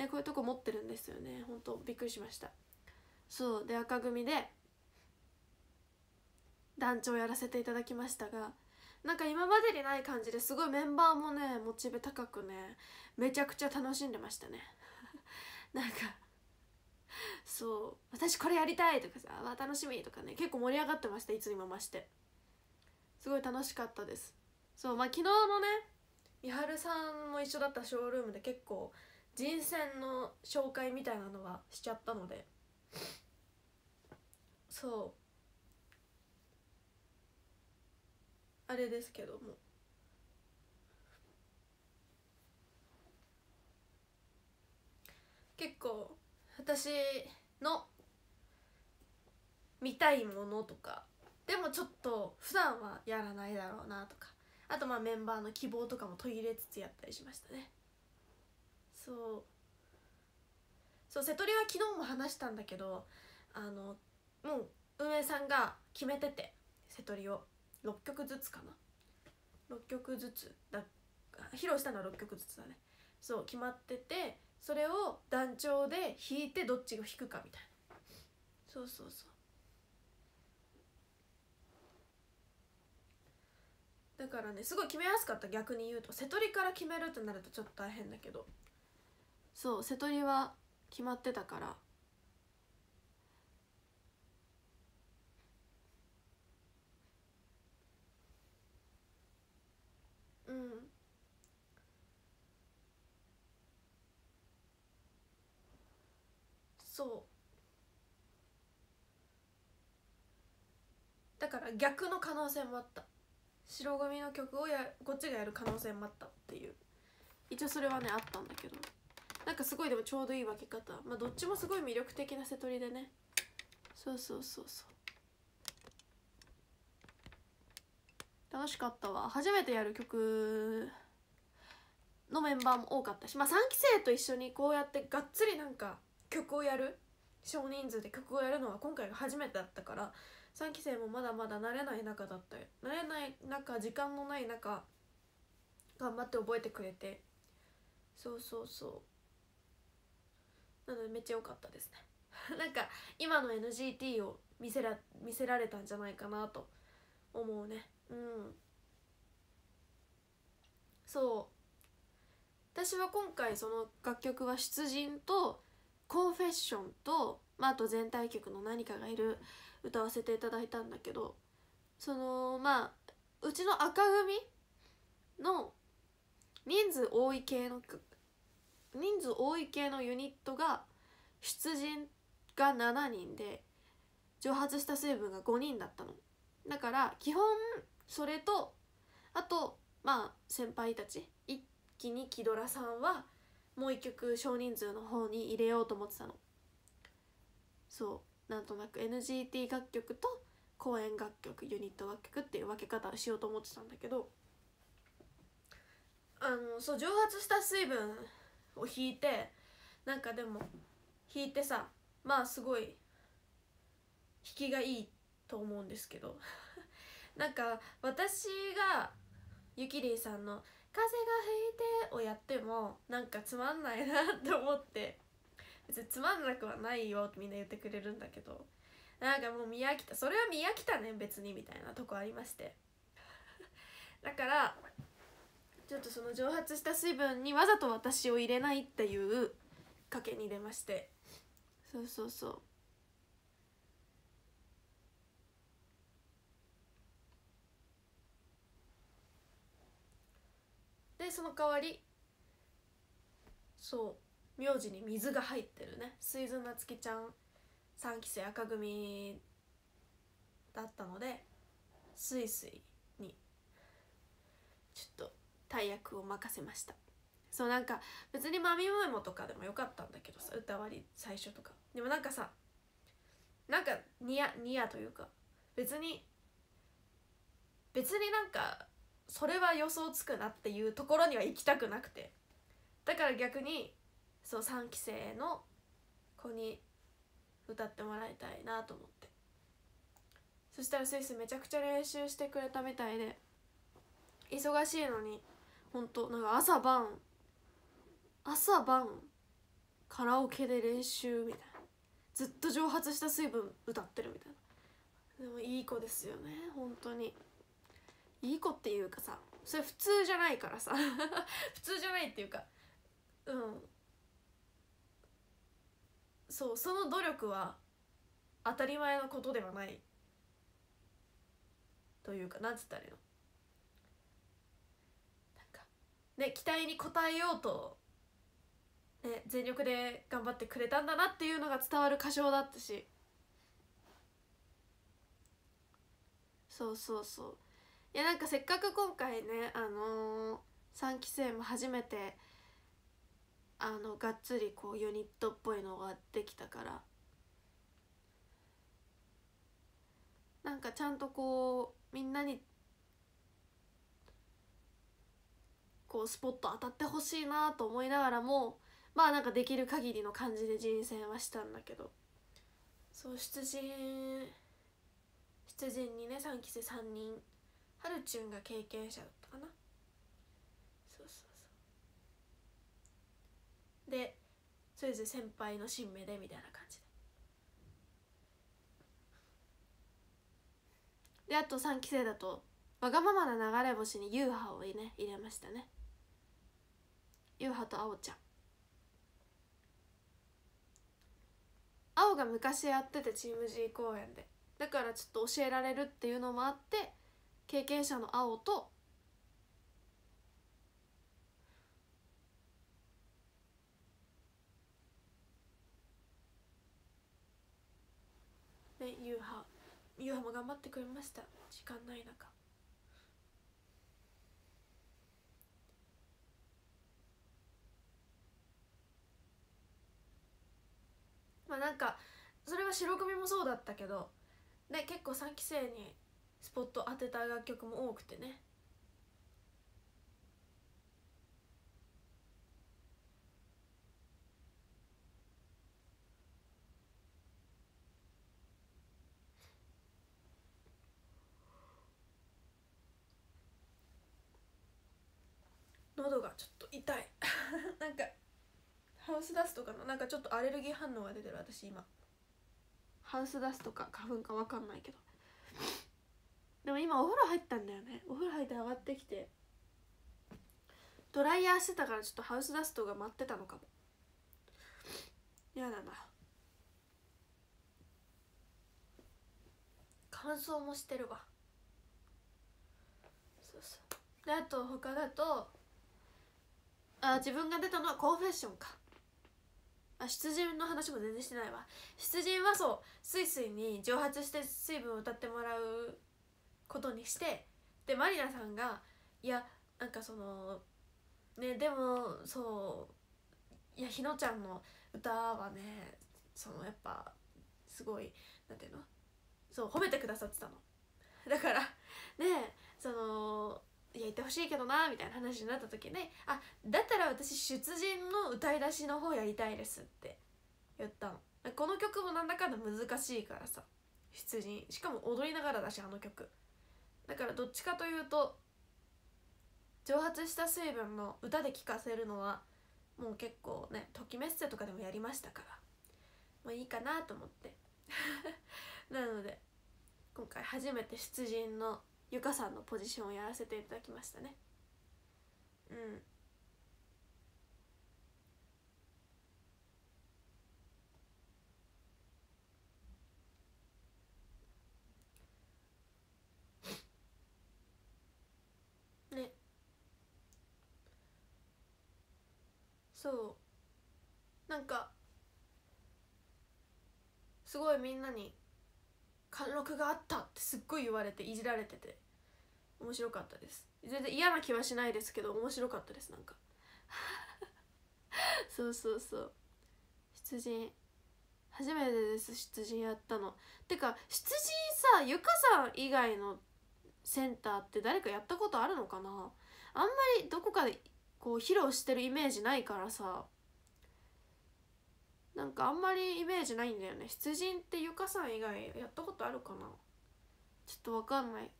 ねこういうとこ持ってるんですよね。本当びっくりしました。そうで赤組で団長やらせていただきましたがなんか今までにない感じですごいメンバーもねモチベ高くねめちゃくちゃ楽しんでましたね。なんかそう私これやりたいとかさわ楽しみとかね結構盛り上がってましたいつにも増して。すごい楽しかったです。そうまあ昨日のねみはるさんも一緒だったショールームで結構人選の紹介みたいなのはしちゃったので。そう。あれですけども。結構私の見たいものとかでもちょっと普段はやらないだろうなとか。あとまあメンバーの希望とかも途切れつつやったりしましたね。そう。そう瀬戸りは昨日も話したんだけどあのもう運営さんが決めてて瀬戸りを。6曲ずつかな。6曲ずつだ披露したのは6曲ずつだね。そう決まっててそれを団長で弾いてどっちが弾くかみたいな。そうそうそう。だからねすごい決めやすかった逆に言うと。瀬戸りから決めるとなるとちょっと大変だけど。そう瀬戸りは決まってたから。うん。そう。だから逆の可能性もあった。白組の曲をやこっちがやる可能性もあったっていう。一応それはねあったんだけど。なんかすごいでもちょうどいい分け方。まあどっちもすごい魅力的な瀬戸りでね。そうそうそうそう。楽しかったわ。初めてやる曲のメンバーも多かったし。まあ3期生と一緒にこうやってがっつりなんか曲をやる。少人数で曲をやるのは今回が初めてだったから。3期生もまだまだ慣れない中だった。よ慣れない中時間のない中頑張って覚えてくれて。そうそうそう。なのでめっちゃ良かったですね。なんか今の NGT を見せら見せられたんじゃないかなと思うね。うん。そう。私は今回その楽曲は出陣とコンフェッションと、まあ、あと全体曲の何かがいる歌わせていただいたんだけどそのまあうちの赤組の人数多い系の人数多い系のユニットが出陣が7人で蒸発した成分が5人だったの。だから基本それとあとまあ先輩たち一気にキドラさんはもう一曲少人数の方に入れようと思ってたの。そう。なんとなく NGT 楽曲と公演楽曲ユニット楽曲っていう分け方をしようと思ってたんだけど。あのそう蒸発した水分を引いてなんかでも引いてさまあすごい引きがいいと思うんですけど なんか私がゆきりんさんの「風が吹いて」をやってもなんかつまんないなって思って別につまんなくはないよってみんな言ってくれるんだけどなんかもう見飽きた。それは見飽きたね別にみたいなとこありまして。だからちょっとその蒸発した水分にわざと私を入れないっていう賭けに出まして。そうそうそう。でその代わりそう名字に水が入ってるね。水津なつきちゃん3期生赤組だったのでスイスイに。ちょっと大役を任せました。そうなんか別にマミモエモとかでもよかったんだけどさ歌割り最初とか。でもなんかさなんかニヤニヤというか別に別になんかそれは予想つくなっていうところには行きたくなくて。だから逆にそう3期生の子に歌ってもらいたいなと思って。そしたらスイスめちゃくちゃ練習してくれたみたいで忙しいのにほんとなんか朝晩朝晩カラオケで練習みたいな。ずっと蒸発した水分歌ってるみたいな。でもいい子ですよね本当に。いい子っていうかさそれ普通じゃないからさ。普通じゃないっていうかうん。そうその努力は当たり前のことではないというかなんつったらいいのなんかね期待に応えようと、ね、全力で頑張ってくれたんだなっていうのが伝わる歌唱だったし。そうそうそう。いやなんかせっかく今回ねあのー、3期生も初めてあのがっつりこうユニットっぽいのができたから。なんかちゃんとこうみんなにうスポット当たってほしいなと思いながらもまあなんかできる限りの感じで人選はしたんだけど。そう出陣出陣にね3期生3人。はるちゅんが経験者だったかな。そうそうそう。でそれぞれ先輩の新芽でみたいな感じでであと3期生だとわがままな流れ星に優派をね入れましたね。優派とあおちゃん。青が昔やっててチーム G 公演で。だからちょっと教えられるっていうのもあって経験者の青とねゆうはゆうはも頑張ってくれました。時間ない中まあなんかそれは白組もそうだったけどね結構3期生にスポット当てた楽曲も多くてね。喉がちょっと痛い。なんかハウスダストかな？なんかちょっとアレルギー反応が出てる私今。ハウスダストか花粉か分かんないけど。でも今お風呂入ったんだよね。お風呂入って上がってきて。ドライヤーしてたからちょっとハウスダストが待ってたのかも。やだな。乾燥もしてるわ。そうそう。であと他だとあ自分が出たのはコンフェッションか。あ出陣の話も全然してないわ。出陣はそうスイスイに蒸発して水分を歌ってもらうことにしてでマリナさんがいやなんかそのねでもそういやひのちゃんの歌はねそのやっぱすごいなんていうのそう褒めてくださってたの。だからねそのいや言ってほしいけどなみたいな話になった時ね。あだったら私出陣の歌い出しの方やりたいですって言ったの。この曲もなんだかんだ難しいからさ。出陣。しかも踊りながらだしあの曲。だからどっちかというと蒸発した水分の歌で聴かせるのはもう結構ね「ときメッセ」とかでもやりましたから。もういいかなと思って。なので今回初めて出陣のゆかさんのポジションをやらせていただきましたね。うん。ね。そう。なんかすごいみんなに貫禄があったってすっごい言われていじられてて。面白かったです。全然嫌な気はしないですけど面白かったですなんか。そうそうそう。出陣。初めてです出陣やったの。てか出陣さゆかさん以外のセンターって誰かやったことあるのかな？あんまりどこかでこう披露してるイメージないからさ。なんかあんまりイメージないんだよね。出陣ってゆかさん以外やったことあるかな？ちょっとわかんない。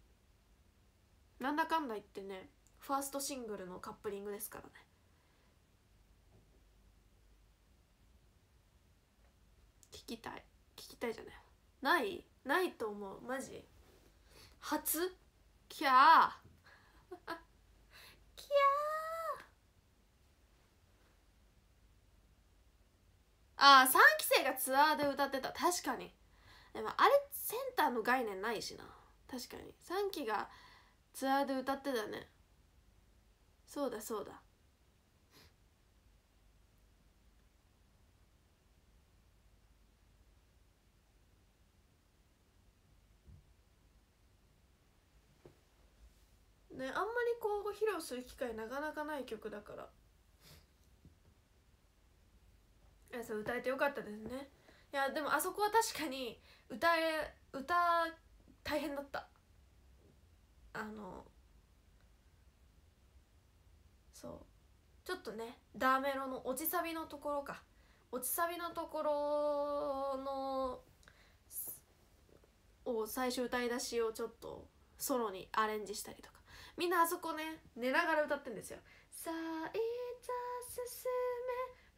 なんだかんだ言ってねファーストシングルのカップリングですからね。聞きたい。聞きたいじゃない？ない？ないと思う。マジ？初？キャー？キャー？ああ3期生がツアーで歌ってた。確かに。でもあれセンターの概念ないしな。確かに。3期がツアーで歌ってたね。そうだそうだ。ねあんまりこう披露する機会なかなかない曲だから。いやそう歌えてよかったですね。いやでもあそこは確かに歌え歌大変だった。あのそう。ちょっとねダーメロの落ちサビのところか。落ちサビのところのを最初歌い出しをちょっとソロにアレンジしたりとか。みんなあそこね寝ながら歌ってんですよ「さあいざ進め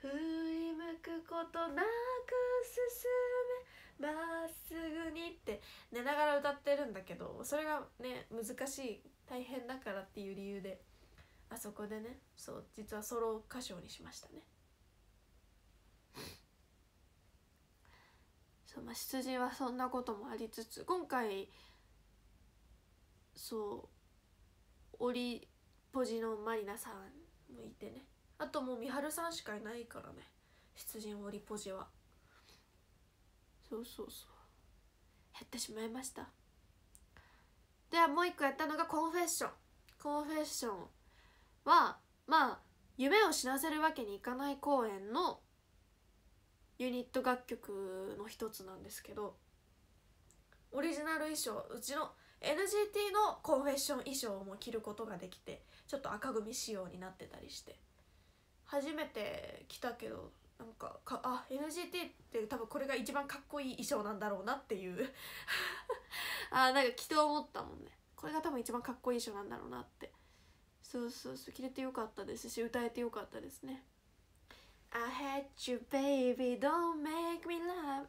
振り向くことなく進めまっすぐに」って寝ながら歌ってるんだけどそれがね難しい大変だからっていう理由であそこでねそう実はソロ歌唱にしましたね。そうまあ出陣はそんなこともありつつ今回そうオリポジのマリナさんもいてね。あともう美晴さんしかいないからね。出陣オリポジは。そうそうそう。減ってしまいました。ではもう一個やったのがコンフェッション。コンフェッションはまあ夢を死なせるわけにいかない公演のユニット楽曲の一つなんですけどオリジナル衣装うちの NGT のコンフェッション衣装も着ることができてちょっと赤組仕様になってたりして初めて着たけどなんかかあ NGT って多分これが一番かっこいい衣装なんだろうなっていう。あなんか着て思ったもんね。これが多分一番かっこいい衣装なんだろうなって。そうそうそう着れてよかったですし歌えてよかったですね。I hate you baby don't make me laugh.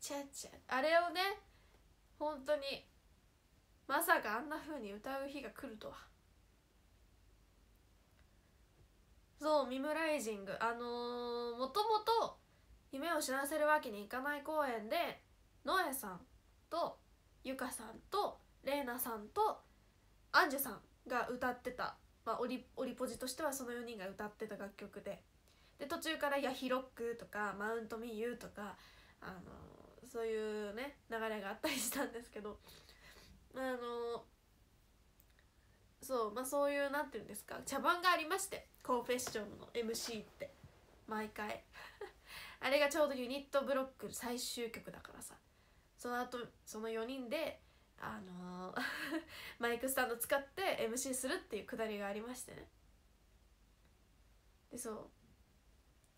チャチャあれをね本当にまさかあんな風に歌う日が来るとは。そうミムライジング。あの、もともと夢を知らせるわけにいかない公演でノエさんとゆかさんとレイナさんとアンジュさんが歌ってた、まあ、オリオリポジとしてはその4人が歌ってた楽曲で。で途中から「ヤヒロック」とか「マウントミユー」とか、あのーそういうね流れがあったりしたんですけど。あのそうまあそういうなんていうんですか茶番がありまして。コンフェッションの MC って毎回。あれがちょうどユニットブロック最終曲だからさ。その後その4人であのー マイクスタンド使って MC するっていうくだりがありましてね。でそう。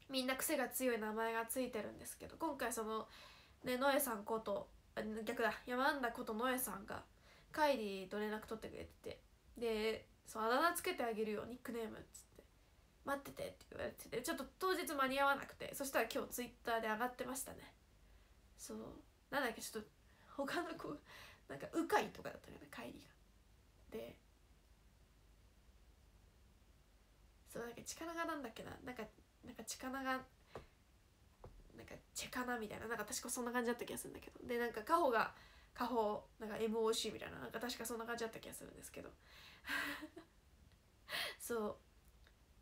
みんな癖が強い名前がついてるんですけど今回そのねノエさんこと逆だ山田ことノエさんがカイリーと連絡取ってくれてて。でそうあだ名つけてあげるよニックネームっつって。待っててって言われててちょっと当日間に合わなくてそしたら今日ツイッターで上がってましたね。そう。なんだっけちょっと他の子なんか鵜飼とかだったよねカイリーが。でそうなんか力がなんだっけな。なんかなんか力がなんかチェカナみたいな。なんか確かそんな感じだった気がするんだけど。でなんかカホがカホなんか MOC みたいな。なんか確かそんな感じだった気がするんですけど。そう。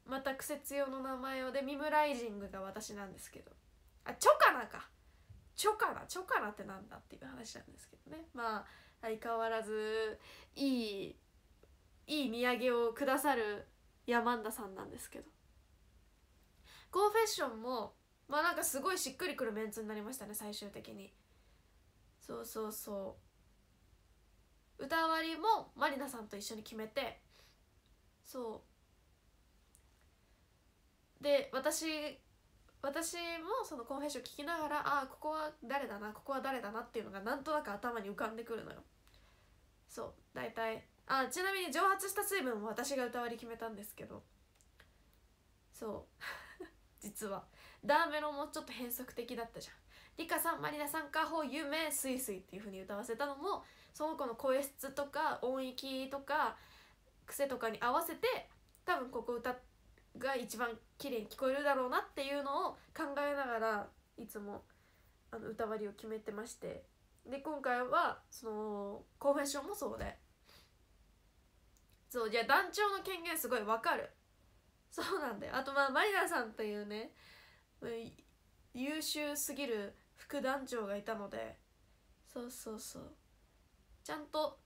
また癖強の名前をでミムライジングが私なんですけど。あチョカナか。チョカナチョカナってなんだっていう話なんですけどね。まあ相変わらずいいいい土産をくださるヤマンダさんなんですけど。コンフェッションもまあなんかすごいしっくりくるメンツになりましたね最終的に。そうそうそう。歌割りもまりなさんと一緒に決めて。そう。で私私もそのコンフェッション聞きながらああここは誰だなここは誰だなっていうのがなんとなく頭に浮かんでくるのよ。そう大体。あちなみに蒸発した水分も私が歌割り決めたんですけど。そう。実は。ダーメロもちょっと変則的だったじゃん。リカさんマリナさんかほ夢スイスイっていう風に歌わせたのもその子の声質とか音域とか癖とかに合わせて多分ここ歌ってが一番綺麗に聞こえるだろうなっていうのを考えながらいつもあの歌割りを決めてまして。で今回はそのコンフェッションもそうで。そうじゃあ団長の権限すごいわかる。そうなんだよ。あとまあマリナさんというね優秀すぎる副団長がいたので。そうそうそう。ちゃんと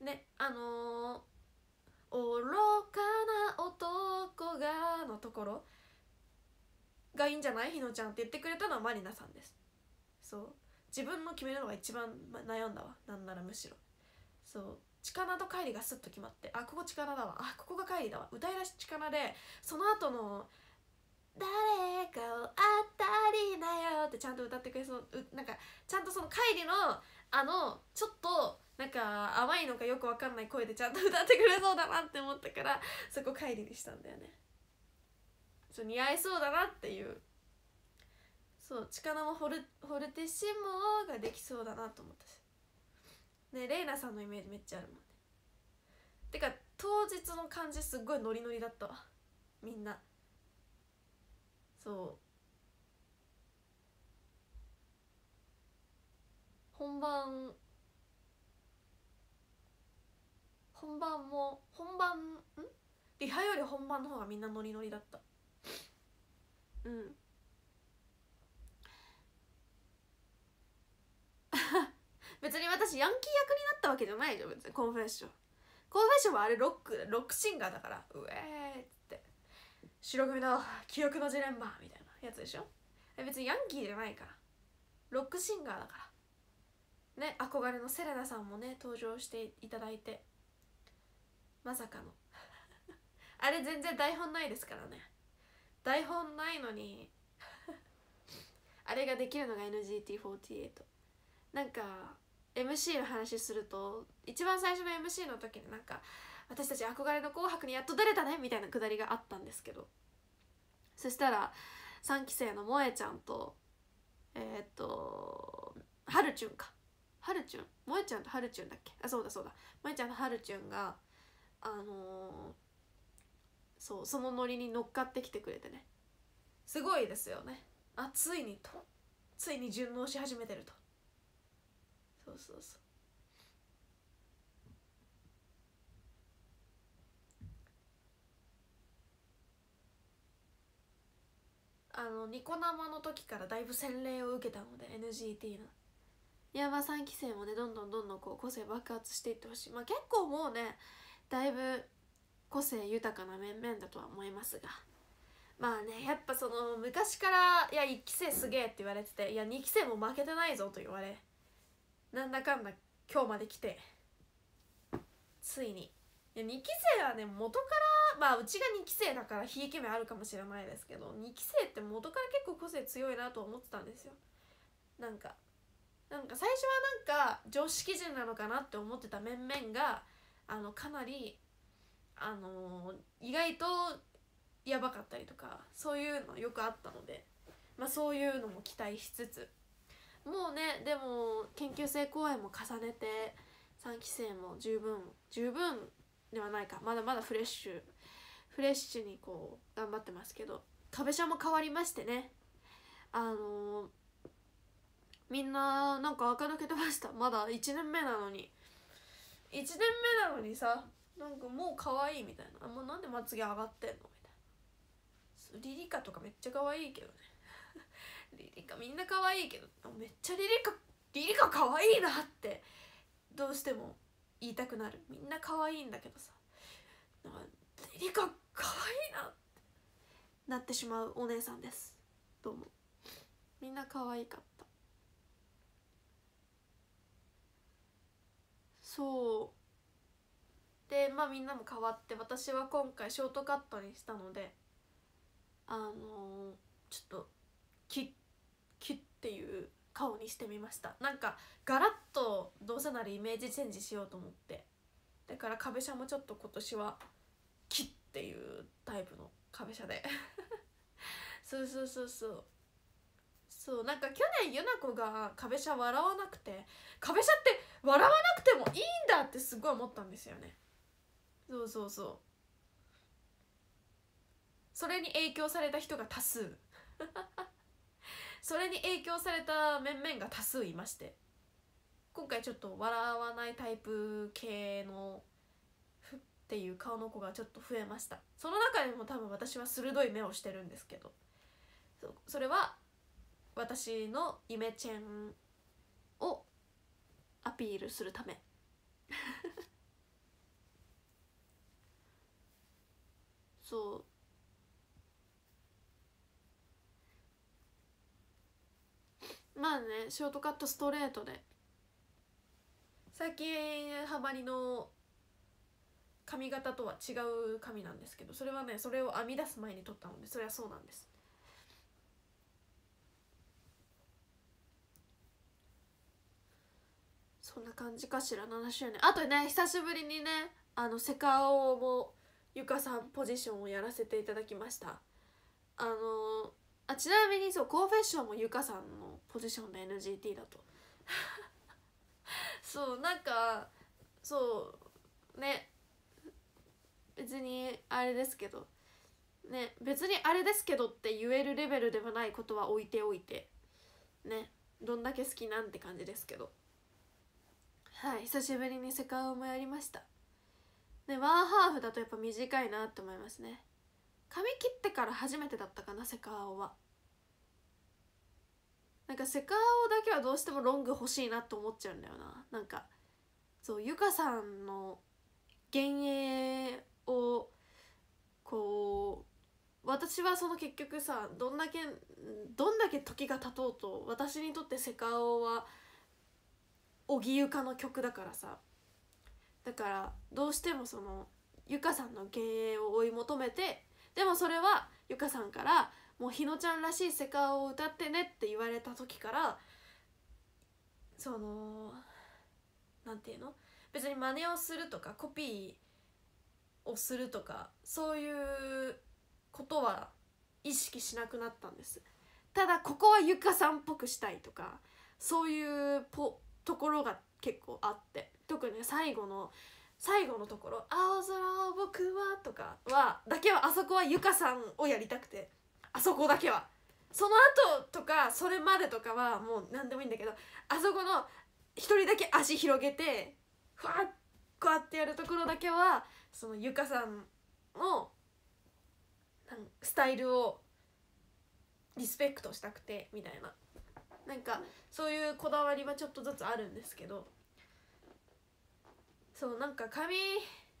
ねあのー、愚かな男がのところ。がいいんじゃない？ひのちゃんって言ってくれたのはマリナさんです。そう。自分の決めるのが一番悩んだわ。なんならむしろ。そう。力と帰りがスッと決まって。あここ力だわ。あここが帰りだわ。歌い出し力でその後の「誰かを当たりなよ」ってちゃんと歌ってくれそうなんかちゃんとその帰りのあのちょっとなんか甘いのかよく分かんない声でちゃんと歌ってくれそうだなって思ったからそこ帰りにしたんだよね。そう似合いそうだなっていう。そう力もフォルフォルテッシモができそうだなと思ったし。ねレイナさんのイメージめっちゃあるもんね。てか当日の感じすっごいノリノリだったわ。みんな。そう。本番本番も本番ん？リハより本番の方がみんなノリノリだった。うん。別に私ヤンキー役になったわけじゃないじゃん別に。コンフェッション。コンフェッションはあれロックロックシンガーだから。うえーっつって。白組の記憶のジレンマみたいなやつでしょ。別にヤンキーじゃないから。ロックシンガーだから。ね憧れのセレナさんもね登場していただいて。まさかの。あれ全然台本ないですからね。台本ないのに。あれができるのが NGT48 なんか MC の話すると一番最初の MC の時になんか私たち憧れの「紅白」にやっと出れたねみたいなくだりがあったんですけど。そしたら3期生の萌えちゃんとえー、っとはるちゅんか。はるちゅん萌えちゃんとはるちゅんだっけ？あそうだそうだ。萌えちゃんとはるちゅんがあの、そうそのノリに乗っかってきてくれてね。すごいですよね。あついにと。ついに順応し始めてると。そうそうそう。あのニコ生の時からだいぶ洗礼を受けたので NGT の。山3期生もねどんどんどんどんこう個性爆発していってほしい。まあ結構もうねだいぶ個性豊かな面々だとは思いますが。まあねやっぱその昔から「いや1期生すげえ」って言われてて「いや2期生も負けてないぞ」と言われなんだかんだ今日まで来てついに。いや2期生はね元からまあうちが2期生だからひいき目あるかもしれないですけど2期生って元から結構個性強いなと思ってたんですよ。なんかなんか最初はなんか常識人なのかなって思ってた面々があのかなりあの意外とやばかったりとかそういうのよくあったので、まあ、そういうのも期待しつつ。もうねでも研究生公演も重ねて3期生も十分十分ではないか。まだまだフレッシュフレッシュにこう頑張ってますけど壁車も変わりましてね。あの、みんななんか垢抜けてました。まだ1年目なのに。1年目なのにさなんかもう可愛いみたいな。もうなんでまつげ上がってんの？みたいな。リリカとかめっちゃ可愛いけどね。リリカみんな可愛いけどめっちゃリリカリリカ可愛いなってどうしても言いたくなる。みんな可愛いんだけどさ。なんかリリカ可愛いなってなってしまうお姉さんです。どうもみんな可愛かった。そう。でまあみんなも変わって私は今回ショートカットにしたのであのー、ちょっとキッキュッていう顔にしてみました。なんかガラッとどうせならイメージチェンジしようと思って。だから壁車もちょっと今年はキッっていうタイプの壁車で。そうそうそうそう。そうなんか去年ゆな子が壁車笑わなくて壁車って笑わなくてもいいんだってすごい思ったんですよね。そうそうそう。それに影響された人が多数。それに影響された面々が多数いまして。今回ちょっと笑わないタイプ系のふっていう顔の子がちょっと増えました。その中でも多分私は鋭い目をしてるんですけど。そそれは私のイメチェンをアピールするため。そう。まあねショートカットストレートで。最近ハマりの髪型とは違う髪なんですけどそれはねそれを編み出す前に撮ったのでそれはそうなんです。そんな感じかしら？7周年。あとね久しぶりにねあのセカオもゆかさんポジションをやらせていただきました。あのあちなみにそうコンフェッションもゆかさんのポジションで NGT だと。そうなんかそうね別にあれですけどね別にあれですけどって言えるレベルではないことは置いておいてねどんだけ好きなんて感じですけど。はい久しぶりにセカオもやりました。ねワンハーフだとやっぱ短いなって思いますね。髪切ってから初めてだったかなセカオは。なんかセカオだけはどうしてもロング欲しいなと思っちゃうんだよな。なんかそうゆかさんの幻影をこう私はその結局さどんだけどんだけ時が経とうと私にとってセカオは荻ゆかの曲だからさ。だからどうしてもそのゆかさんの幻影を追い求めてでもそれはゆかさんからもうひのちゃんらしいセカオを歌ってねって言われた時からそのなんていうの？別に真似をするとかコピーをするとかそういうことは意識しなくなったんです。ただここはゆかさんっぽくしたいとかそういうポところが結構あって特に最後の最後のところ「青空を僕は」とかはだけはあそこはゆかさんをやりたくてあそこだけは。その後とかそれまでとかはもう何でもいいんだけどあそこの一人だけ足広げてふわっこうやってやるところだけはそのゆかさんのスタイルをリスペクトしたくてみたいな。なんかそういうこだわりはちょっとずつあるんですけどそうなんか髪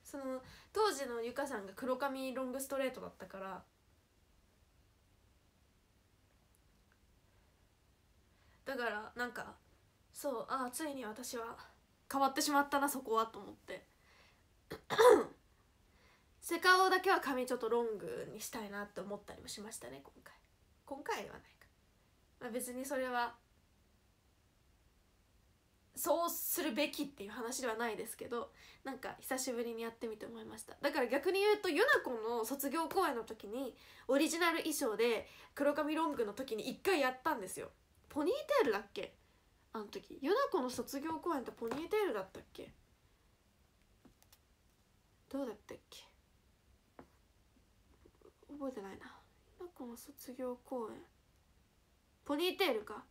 その当時のゆかさんが黒髪ロングストレートだったからだからなんかそうああついに私は変わってしまったなそこはと思って。セカオだけは髪ちょっとロングにしたいなって思ったりもしましたね今回。今回はないかまあ、別にそれはそうするべきっていう話ではないですけどなんか久しぶりにやってみて思いました。だから逆に言うとユナコの卒業公演の時にオリジナル衣装で黒髪ロングの時に1回やったんですよ。ポニーテールだっけ？あの時。ユナコの卒業公演ってポニーテールだったっけ？どうだったっけ？覚えてないな。ユナコの卒業公演。ポニーテールか。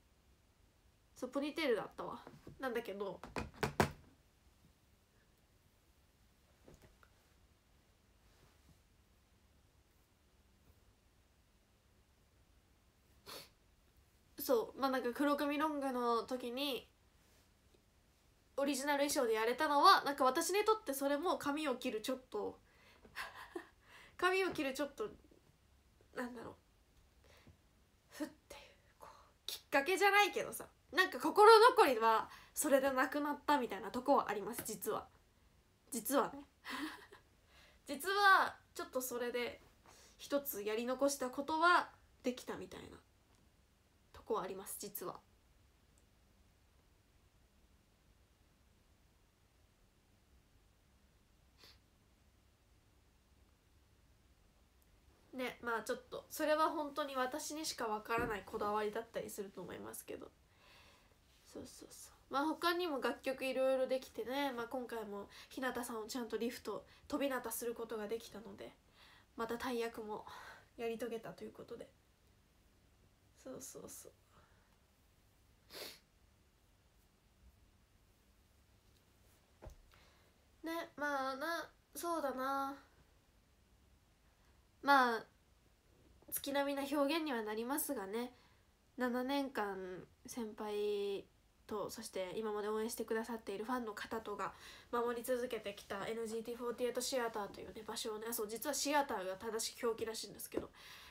そうポニーテールだったわ。なんだけど。そうまあなんか黒髪ロングの時にオリジナル衣装でやれたのはなんか私にとってそれも髪を切るちょっと 髪を切るちょっとなんだろうふっていうこうきっかけじゃないけどさなんか心残りはそれでなくなったみたいなとこはあります実は実はね 実はちょっとそれで一つやり残したことはできたみたいなとこはあります実は。ねまあちょっとそれは本当に私にしかわからないこだわりだったりすると思いますけど。そうそうそう。まあ他にも楽曲いろいろできてね、まあ、今回も日向さんをちゃんとリフト飛びなたすることができたのでまた大役もやり遂げたということで。そうそうそう。ねまあなそうだな。まあ月並みな表現にはなりますがね。7年間先輩とそして今まで応援してくださっているファンの方とが守り続けてきた NGT48 シアターという、ね、場所をねそう実はシアターが正しい表記らしいんですけど、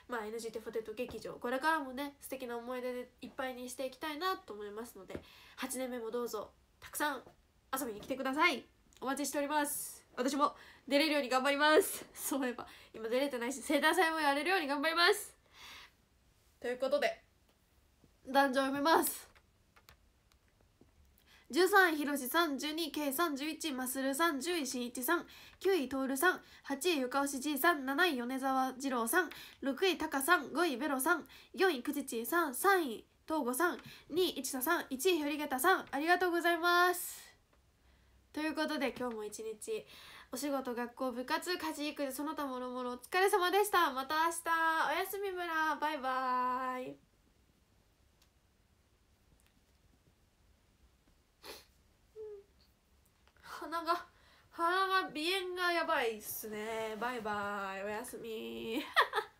まあ、NGT48 劇場これからもね素敵な思い出でいっぱいにしていきたいなと思いますので8年目もどうぞたくさん遊びに来てください。お待ちしております。私も出れるように頑張ります。そういえば今出れてないし生誕祭もやれるように頑張ります。ということで男女を読めます。13位ひろしさん12位 K さん11位マスルさん10位しんいちさん9位とおるさん8位ゆかおしじいさん7位米沢二郎さん6位たかさん5位ベロさん4位くじちさん3位東郷さん2位いちたさん1位ひょりげたさんありがとうございます。ということで今日も一日お仕事学校部活家事育児その他もろもろお疲れ様でした。また明日。おやすみ村。バイバイ。鼻が鼻が鼻炎がやばいっすね。バイバイ。おやすみ。